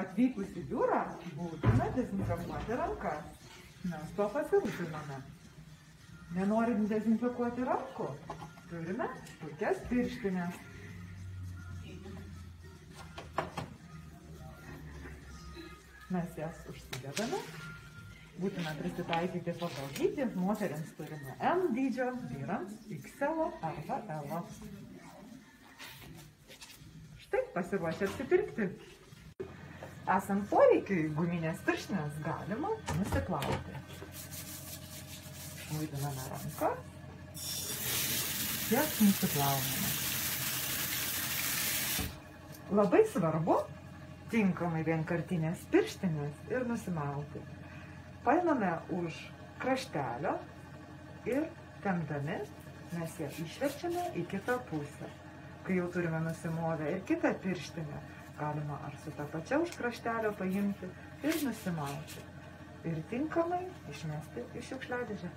Atvykus į biurą būtina dezinfekuoti rankas. Mes to pasirūpiname. Nenorim dezinfekuoti rankų, turime puikias pirštinės. Mes jas užsidedame. Būtina prisitaikyti pagal dydį. Moteriams turime M dydžio, vyrams XL arba L. Štai pasiruošę apsipirkti. Esant poreikiui, guminės pirštinės galima nusiplauti. Vaidiname ranką. Jas nusiplauname. Labai svarbu tinkamai vienkartinės pirštinės ir nusimauti. Paimame už kraštelio ir temdami mes ją išverčiame į kitą pusę. Kai jau turime nusimovę ir kitą pirštinę, galima ar su ta pačia už kraštelio paimti ir nusimauti. Ir tinkamai išmesti į šiukšliadėžę.